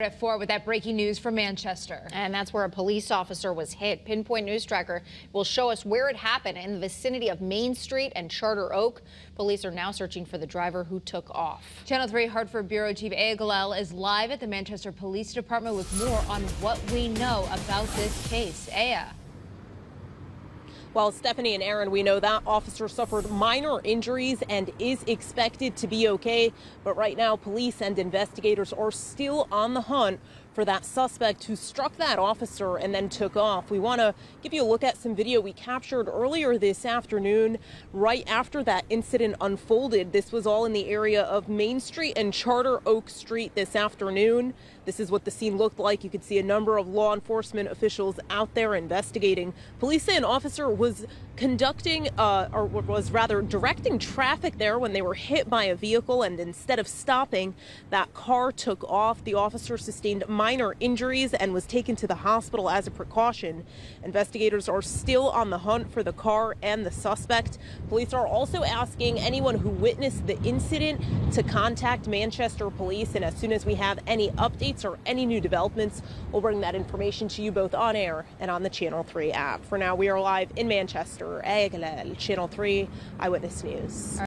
At 4 with that breaking news from Manchester. And that's where a police officer was hit. Pinpoint News Tracker will show us where it happened in the vicinity of Main Street and Charter Oak. Police are now searching for the driver who took off. Channel 3 Hartford Bureau Chief Aya Galal is live at the Manchester Police Department with more on what we know about this case. Aya. Well, Stephanie and Aaron, we know that officer suffered minor injuries and is expected to be okay. But right now, police and investigators are still on the hunt for that suspect who struck that officer and then took off. We want to give you a look at some video we captured earlier this afternoon, right after that incident unfolded. This was all in the area of Main Street and Charter Oak Street this afternoon. This is what the scene looked like. You could see a number of law enforcement officials out there investigating. Police say an officer was conducting, uh, or was rather directing traffic there when they were hit by a vehicle, and instead of stopping, that car took off. The officer sustained minor injuries and was taken to the hospital as a precaution. Investigators are still on the hunt for the car and the suspect. Police are also asking anyone who witnessed the incident to contact Manchester Police, and as soon as we have any updates or any new developments, we'll bring that information to you both on air and on the Channel 3 app. For now, we are live in Manchester. Channel 3 Eyewitness News.